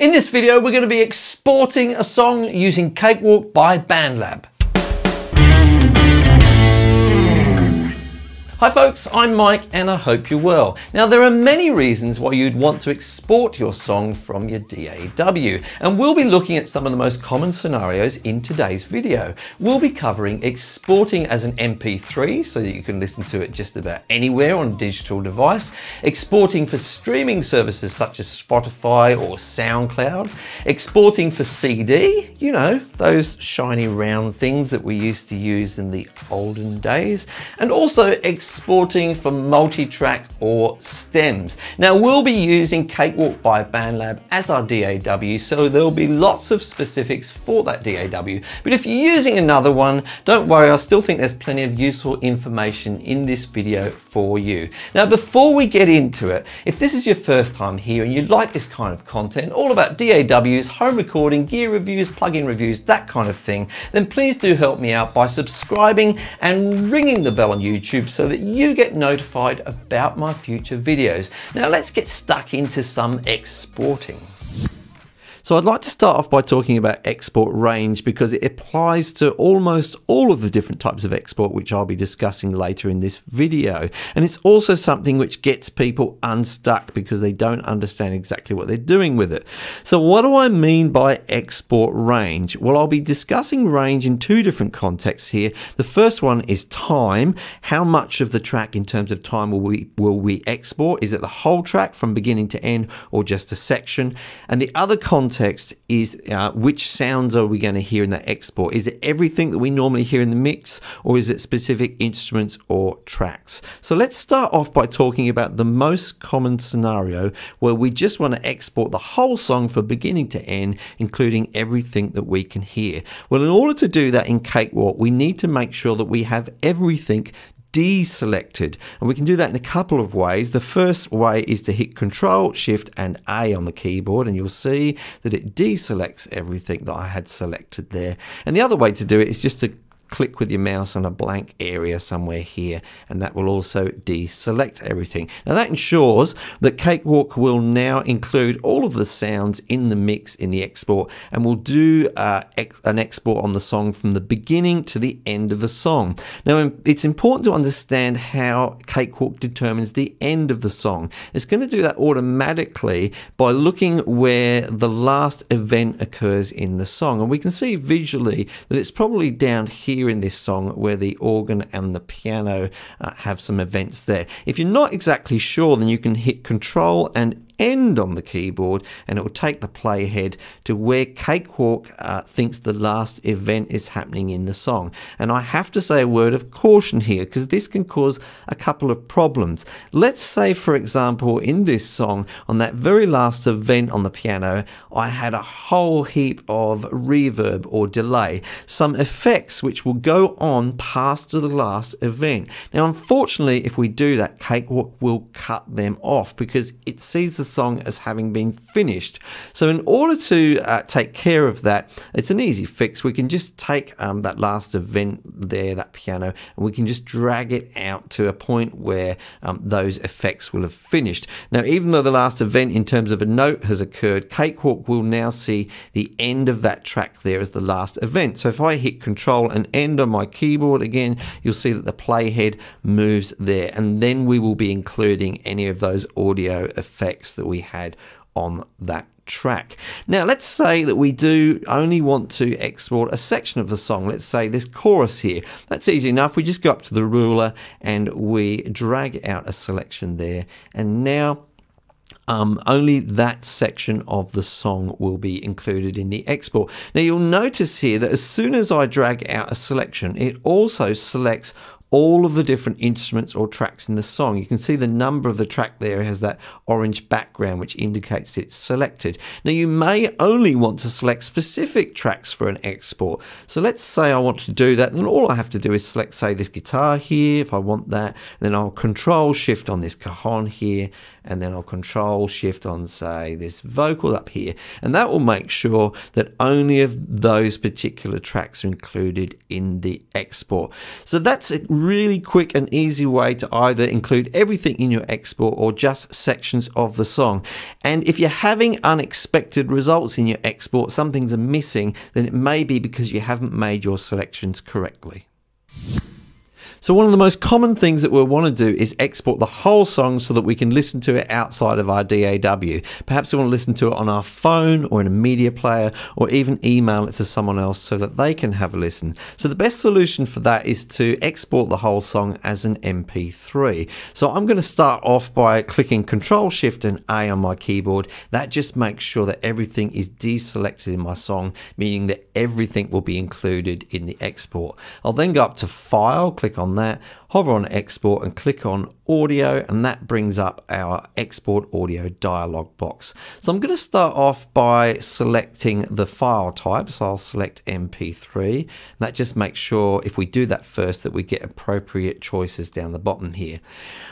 In this video, we're going to be exporting a song using Cakewalk by BandLab. Hi folks, I'm Mike and I hope you're well. Now there are many reasons why you'd want to export your song from your DAW and we'll be looking at some of the most common scenarios in today's video. We'll be covering exporting as an MP3 so that you can listen to it just about anywhere on a digital device, exporting for streaming services such as Spotify or SoundCloud, exporting for CD, you know, those shiny round things that we used to use in the olden days, and also exporting for multi-track or stems. Now we'll be using Cakewalk by BandLab as our DAW, so there'll be lots of specifics for that DAW. But if you're using another one, don't worry, I still think there's plenty of useful information in this video for you. Now before we get into it, if this is your first time here and you like this kind of content, all about DAWs, home recording, gear reviews, plugin reviews, that kind of thing, then please do help me out by subscribing and ringing the bell on YouTube so that you get notified about my future videos. Now let's get stuck into some exporting. So I'd like to start off by talking about export range because it applies to almost all of the different types of export which I'll be discussing later in this video. And it's also something which gets people unstuck because they don't understand exactly what they're doing with it. So what do I mean by export range? Well, I'll be discussing range in two different contexts here. The first one is time. How much of the track in terms of time will we will we export? Is it the whole track from beginning to end or just a section? And the other context context is uh, which sounds are we going to hear in that export? Is it everything that we normally hear in the mix or is it specific instruments or tracks? So let's start off by talking about the most common scenario where we just want to export the whole song from beginning to end, including everything that we can hear. Well, in order to do that in Cakewalk, we need to make sure that we have everything deselected. And we can do that in a couple of ways. The first way is to hit Control, Shift and A on the keyboard and you'll see that it deselects everything that I had selected there. And the other way to do it is just to click with your mouse on a blank area somewhere here and that will also deselect everything. Now that ensures that Cakewalk will now include all of the sounds in the mix in the export and will do uh, ex an export on the song from the beginning to the end of the song. Now it's important to understand how Cakewalk determines the end of the song. It's going to do that automatically by looking where the last event occurs in the song and we can see visually that it's probably down here in this song where the organ and the piano uh, have some events there. If you're not exactly sure, then you can hit Control and end on the keyboard and it will take the playhead to where Cakewalk uh, thinks the last event is happening in the song. And I have to say a word of caution here because this can cause a couple of problems. Let's say, for example, in this song, on that very last event on the piano, I had a whole heap of reverb or delay, some effects which will go on past the last event. Now, unfortunately, if we do that, Cakewalk will cut them off because it sees the song as having been finished. So in order to uh, take care of that, it's an easy fix. We can just take um, that last event there, that piano, and we can just drag it out to a point where um, those effects will have finished. Now, even though the last event in terms of a note has occurred, Cakewalk will now see the end of that track there as the last event. So if I hit control and end on my keyboard again, you'll see that the playhead moves there. And then we will be including any of those audio effects that we had on that track. Now, let's say that we do only want to export a section of the song. Let's say this chorus here. That's easy enough. We just go up to the ruler and we drag out a selection there. And now um, only that section of the song will be included in the export. Now you'll notice here that as soon as I drag out a selection, it also selects all of the different instruments or tracks in the song. You can see the number of the track there has that orange background which indicates it's selected. Now you may only want to select specific tracks for an export. So let's say I want to do that, then all I have to do is select say this guitar here if I want that, then I'll control shift on this cajon here and then I'll control shift on say this vocal up here and that will make sure that only of those particular tracks are included in the export. So that's a really quick and easy way to either include everything in your export or just sections of the song. And if you're having unexpected results in your export, something's missing, then it may be because you haven't made your selections correctly. So one of the most common things that we'll want to do is export the whole song so that we can listen to it outside of our DAW. Perhaps we want to listen to it on our phone or in a media player or even email it to someone else so that they can have a listen. So the best solution for that is to export the whole song as an MP3. So I'm going to start off by clicking Control Shift and A on my keyboard. That just makes sure that everything is deselected in my song, meaning that everything will be included in the export. I'll then go up to File, click on that, hover on export and click on audio and that brings up our export audio dialog box. So I'm going to start off by selecting the file type. So I'll select MP3. That just makes sure if we do that first that we get appropriate choices down the bottom here.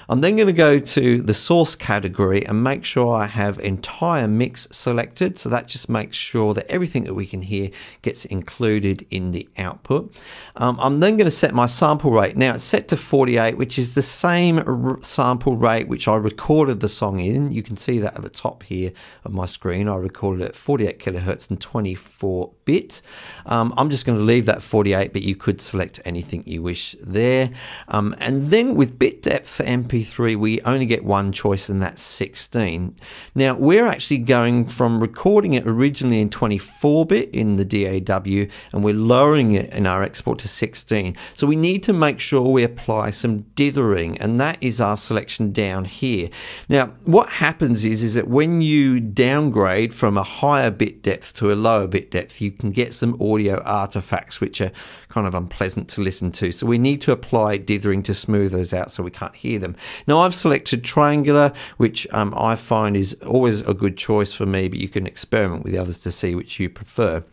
I'm then going to go to the source category and make sure I have entire mix selected. So that just makes sure that everything that we can hear gets included in the output. Um, I'm then going to set my sample rate. Now it's set to 48, which is the same sample rate which I recorded the song in. You can see that at the top here of my screen. I recorded it at 48 kilohertz and 24 bit. Um, I'm just going to leave that 48, but you could select anything you wish there. Um, and then with bit depth for MP3, we only get one choice, and that's 16. Now, we're actually going from recording it originally in 24 bit in the DAW, and we're lowering it in our export to 16. So we need to make sure we apply some dithering, and that is our selection down here. Now, what happens is, is that when you downgrade from a higher bit depth to a lower bit depth, you can get some audio artifacts which are kind of unpleasant to listen to. So we need to apply dithering to smooth those out so we can't hear them. Now I've selected triangular, which um, I find is always a good choice for me, but you can experiment with the others to see which you prefer.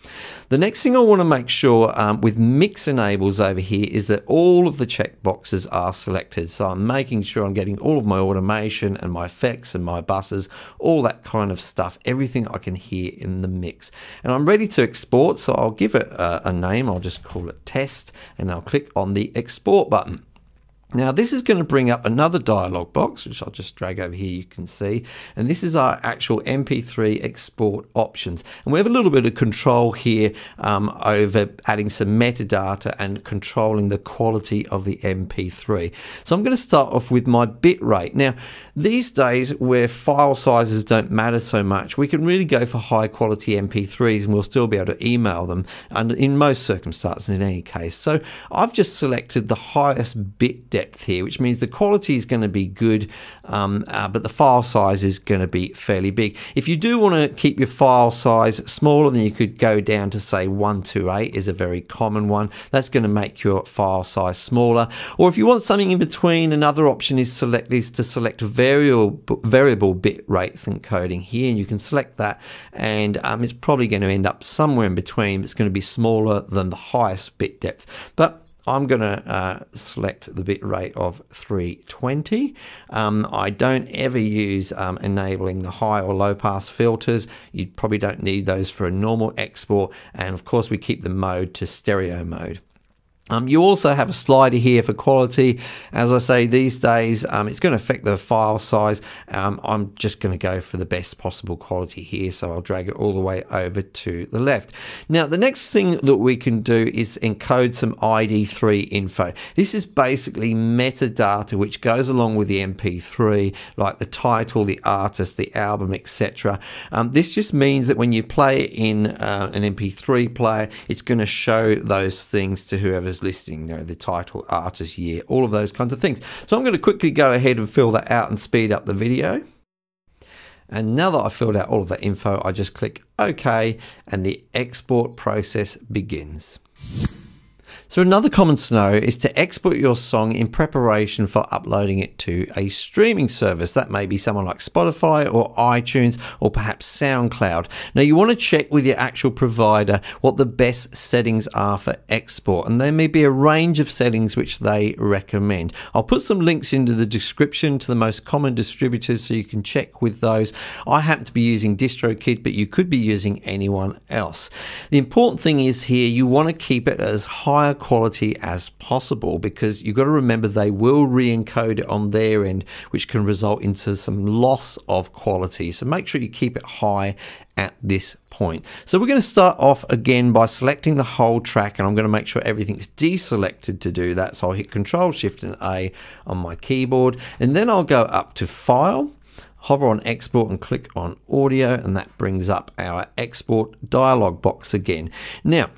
The next thing I want to make sure um, with mix enables over here is that all of the checkboxes are selected. So I'm making sure I'm getting all of my automation and my effects and my buses, all that kind of stuff, everything I can hear in the mix. And I'm ready to export, so I'll give it a, a name. I'll just call it test and I'll click on the export button. Now this is going to bring up another dialog box, which I'll just drag over here, you can see. And this is our actual MP3 export options. And we have a little bit of control here um, over adding some metadata and controlling the quality of the MP3. So I'm going to start off with my bit rate. Now, these days where file sizes don't matter so much, we can really go for high quality MP3s and we'll still be able to email them and in most circumstances in any case. So I've just selected the highest bit depth depth here, which means the quality is going to be good, um, uh, but the file size is going to be fairly big. If you do want to keep your file size smaller, then you could go down to say 128 is a very common one. That's going to make your file size smaller. Or if you want something in between, another option is select is to select variable variable bit rate encoding here, and you can select that, and um, it's probably going to end up somewhere in between. It's going to be smaller than the highest bit depth, but I'm going to uh, select the bit rate of 320. Um, I don't ever use um, enabling the high or low pass filters. You probably don't need those for a normal export. And of course, we keep the mode to stereo mode. Um, you also have a slider here for quality. As I say, these days um, it's going to affect the file size. Um, I'm just going to go for the best possible quality here, so I'll drag it all the way over to the left. Now, the next thing that we can do is encode some ID3 info. This is basically metadata which goes along with the MP3, like the title, the artist, the album, etc. Um, this just means that when you play in uh, an MP3 player, it's going to show those things to whoever's listing, you know, the title, artist, year, all of those kinds of things. So I'm going to quickly go ahead and fill that out and speed up the video. And now that I've filled out all of that info, I just click OK and the export process begins. So another common scenario is to export your song in preparation for uploading it to a streaming service. That may be someone like Spotify or iTunes or perhaps SoundCloud. Now you want to check with your actual provider what the best settings are for export and there may be a range of settings which they recommend. I'll put some links into the description to the most common distributors so you can check with those. I happen to be using DistroKid but you could be using anyone else. The important thing is here you want to keep it as high quality as possible because you've got to remember they will re-encode it on their end, which can result into some loss of quality. So make sure you keep it high at this point. So we're going to start off again by selecting the whole track and I'm going to make sure everything's deselected to do that. So I'll hit Control Shift and A on my keyboard and then I'll go up to File hover on export and click on audio and that brings up our export dialog box again. Now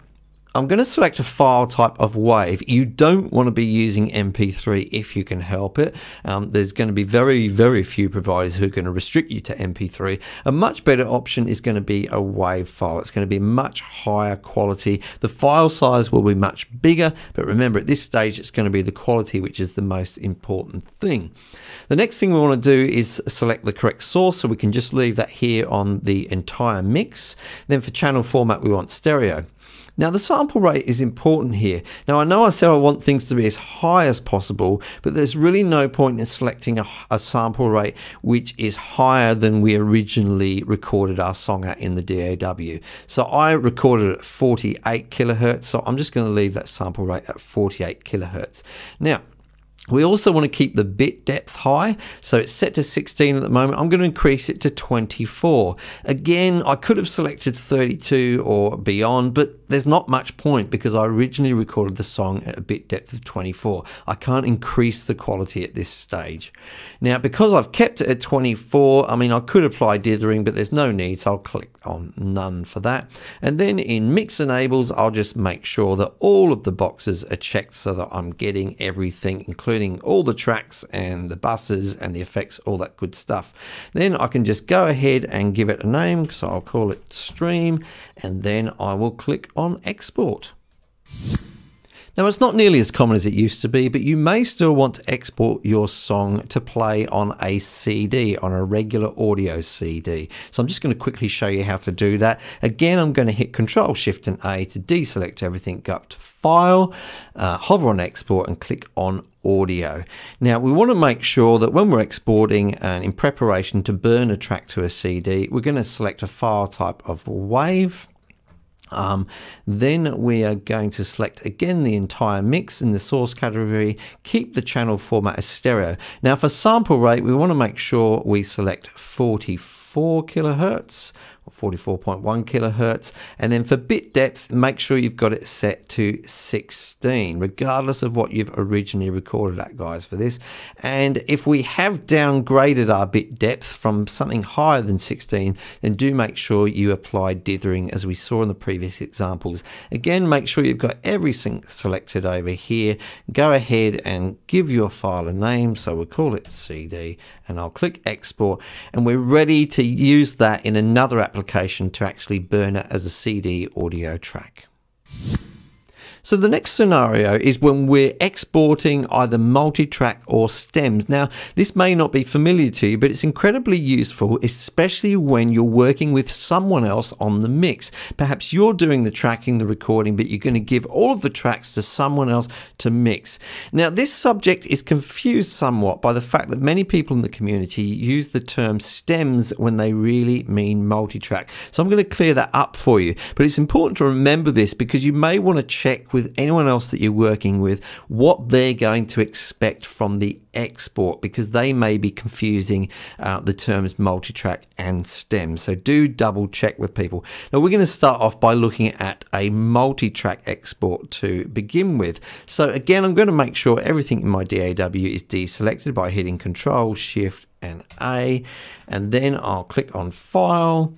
I'm going to select a file type of WAV. You don't want to be using MP3 if you can help it. Um, there's going to be very, very few providers who are going to restrict you to MP3. A much better option is going to be a WAV file. It's going to be much higher quality. The file size will be much bigger, but remember at this stage it's going to be the quality which is the most important thing. The next thing we want to do is select the correct source, so we can just leave that here on the entire mix. Then for channel format we want stereo. Now the sample rate is important here. Now I know I said I want things to be as high as possible, but there's really no point in selecting a, a sample rate which is higher than we originally recorded our song at in the DAW. So I recorded at 48 kilohertz, so I'm just going to leave that sample rate at 48 kilohertz. Now we also want to keep the bit depth high, so it's set to 16 at the moment. I'm going to increase it to 24. Again, I could have selected 32 or beyond, but there's not much point because I originally recorded the song at a bit depth of 24. I can't increase the quality at this stage. Now, because I've kept it at 24, I mean, I could apply dithering, but there's no need, so I'll click on none for that. And then in mix enables, I'll just make sure that all of the boxes are checked so that I'm getting everything, including all the tracks and the buses and the effects, all that good stuff. Then I can just go ahead and give it a name, so I'll call it stream, and then I will click on export. Now, it's not nearly as common as it used to be, but you may still want to export your song to play on a CD, on a regular audio CD. So I'm just going to quickly show you how to do that. Again, I'm going to hit Control Shift and A to deselect everything, go up to File, uh, hover on Export and click on audio. Now we want to make sure that when we're exporting and in preparation to burn a track to a CD, we're going to select a file type of WAV um, then we are going to select again the entire mix in the source category, keep the channel format as stereo. Now for sample rate, we want to make sure we select 44 kilohertz 44.1 kilohertz. And then for bit depth, make sure you've got it set to 16, regardless of what you've originally recorded at, guys, for this. And if we have downgraded our bit depth from something higher than 16, then do make sure you apply dithering as we saw in the previous examples. Again, make sure you've got everything selected over here. Go ahead and give your file a name. So we'll call it CD and I'll click export and we're ready to use that in another application application to actually burn it as a CD audio track. So the next scenario is when we're exporting either multi-track or stems. Now, this may not be familiar to you, but it's incredibly useful, especially when you're working with someone else on the mix. Perhaps you're doing the tracking, the recording, but you're going to give all of the tracks to someone else to mix. Now, this subject is confused somewhat by the fact that many people in the community use the term stems when they really mean multi-track. So I'm going to clear that up for you. But it's important to remember this because you may want to check with anyone else that you're working with what they're going to expect from the export because they may be confusing uh, the terms multi-track and stem. So do double check with people. Now we're going to start off by looking at a multi-track export to begin with. So again, I'm going to make sure everything in my DAW is deselected by hitting Control, Shift and A, and then I'll click on File,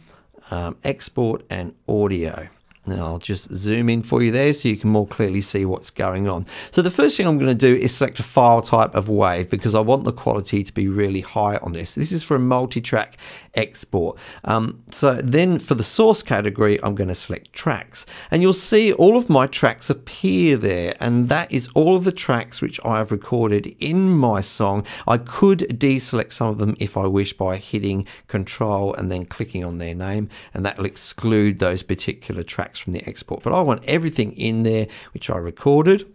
um, Export and Audio. And I'll just zoom in for you there so you can more clearly see what's going on. So the first thing I'm going to do is select a file type of WAV because I want the quality to be really high on this. This is for a multi-track export. Um, so then for the source category, I'm going to select tracks and you'll see all of my tracks appear there. And that is all of the tracks which I have recorded in my song. I could deselect some of them if I wish by hitting control and then clicking on their name and that will exclude those particular tracks from the export. But I want everything in there which I recorded.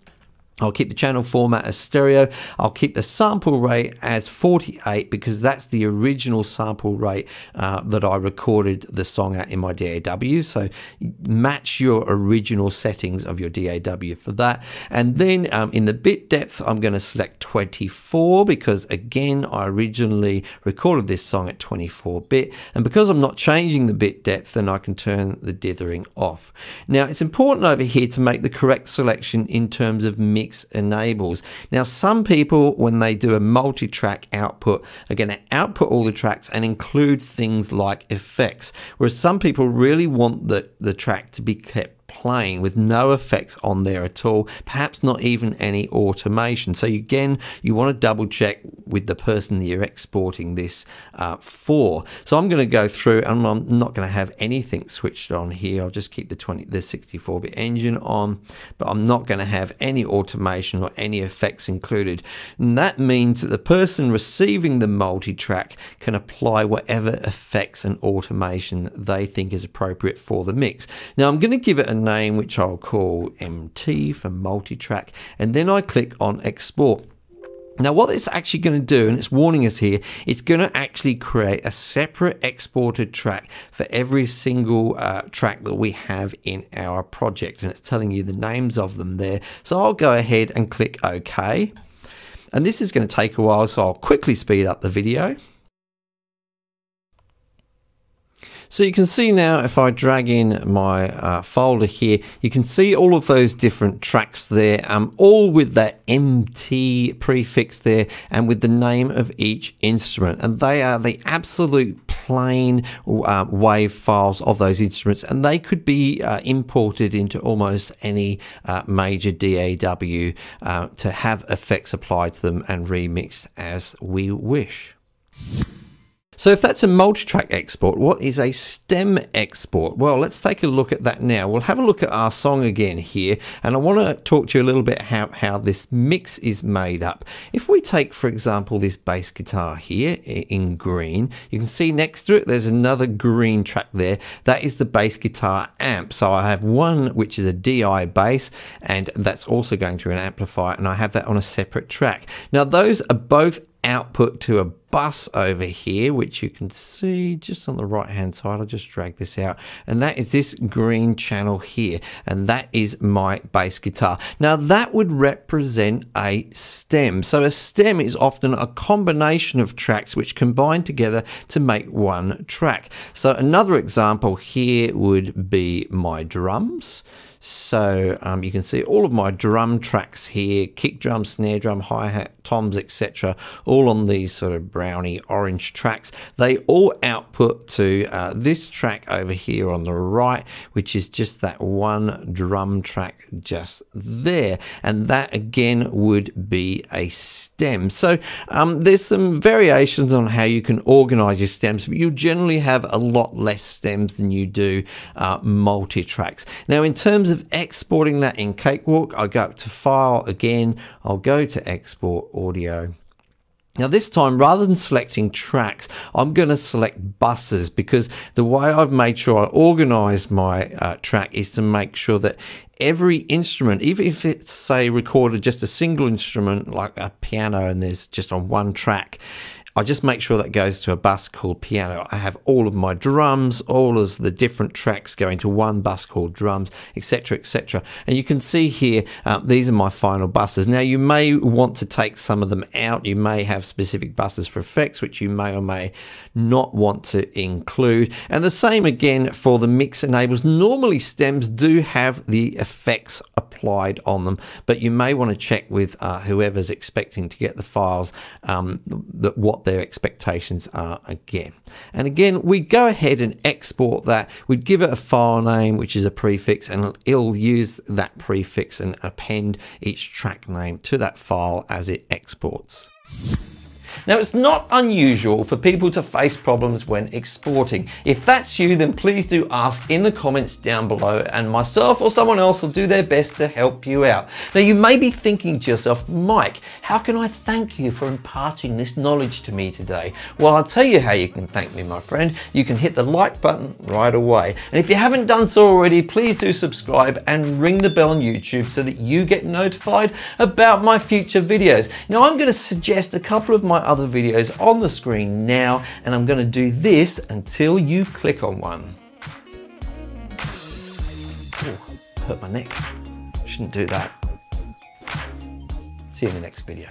I'll keep the channel format as stereo. I'll keep the sample rate as 48 because that's the original sample rate uh, that I recorded the song at in my DAW. So match your original settings of your DAW for that. And then um, in the bit depth, I'm going to select 24 because again, I originally recorded this song at 24 bit. And because I'm not changing the bit depth, then I can turn the dithering off. Now it's important over here to make the correct selection in terms of mix mix enables. Now, some people, when they do a multi track output, are going to output all the tracks and include things like effects, whereas some people really want the, the track to be kept playing with no effects on there at all, perhaps not even any automation. So again, you want to double check with the person that you're exporting this uh, for. So I'm going to go through and I'm not going to have anything switched on here. I'll just keep the 20, the 64-bit engine on, but I'm not going to have any automation or any effects included. And that means that the person receiving the multi-track can apply whatever effects and automation they think is appropriate for the mix. Now I'm going to give it a name which I'll call MT for multi-track and then I click on export. Now what it's actually going to do, and it's warning us here, it's going to actually create a separate exported track for every single uh, track that we have in our project. And it's telling you the names of them there. So I'll go ahead and click OK. And this is going to take a while, so I'll quickly speed up the video. So you can see now if I drag in my uh, folder here, you can see all of those different tracks there, um, all with that MT prefix there and with the name of each instrument. And they are the absolute plain uh, wave files of those instruments and they could be uh, imported into almost any uh, major DAW uh, to have effects applied to them and remixed as we wish. So if that's a multi-track export, what is a stem export? Well, let's take a look at that now. We'll have a look at our song again here, and I want to talk to you a little bit how, how this mix is made up. If we take, for example, this bass guitar here in green, you can see next to it, there's another green track there. That is the bass guitar amp. So I have one, which is a DI bass, and that's also going through an amplifier, and I have that on a separate track. Now, those are both output to a bus over here, which you can see just on the right hand side. I'll just drag this out. And that is this green channel here. And that is my bass guitar. Now that would represent a stem. So a stem is often a combination of tracks which combine together to make one track. So another example here would be my drums. So um, you can see all of my drum tracks here, kick drum, snare drum, hi-hat, toms, etc. All on these sort of browny orange tracks. They all output to uh, this track over here on the right, which is just that one drum track just there. And that again would be a stem. So um, there's some variations on how you can organize your stems, but you generally have a lot less stems than you do uh, multi-tracks. Now in terms of of exporting that in Cakewalk, I go up to File again, I'll go to Export Audio. Now this time, rather than selecting tracks, I'm going to select buses because the way I've made sure I organize my uh, track is to make sure that every instrument, even if it's say recorded just a single instrument like a piano and there's just on one track, I just make sure that goes to a bus called piano. I have all of my drums, all of the different tracks going to one bus called drums, etc., etc. And you can see here, uh, these are my final buses. Now you may want to take some of them out. You may have specific buses for effects, which you may or may not want to include. And the same again for the mix enables. Normally stems do have the effects applied on them, but you may want to check with uh, whoever's expecting to get the files um, that what their expectations are again. And again, we go ahead and export that. We'd give it a file name, which is a prefix, and it'll use that prefix and append each track name to that file as it exports. Now it's not unusual for people to face problems when exporting. If that's you, then please do ask in the comments down below and myself or someone else will do their best to help you out. Now you may be thinking to yourself, Mike, how can I thank you for imparting this knowledge to me today? Well, I'll tell you how you can thank me, my friend. You can hit the like button right away. And if you haven't done so already, please do subscribe and ring the bell on YouTube so that you get notified about my future videos. Now I'm going to suggest a couple of my other videos on the screen now and I'm going to do this until you click on one. Ooh, hurt my neck. Shouldn't do that. See you in the next video.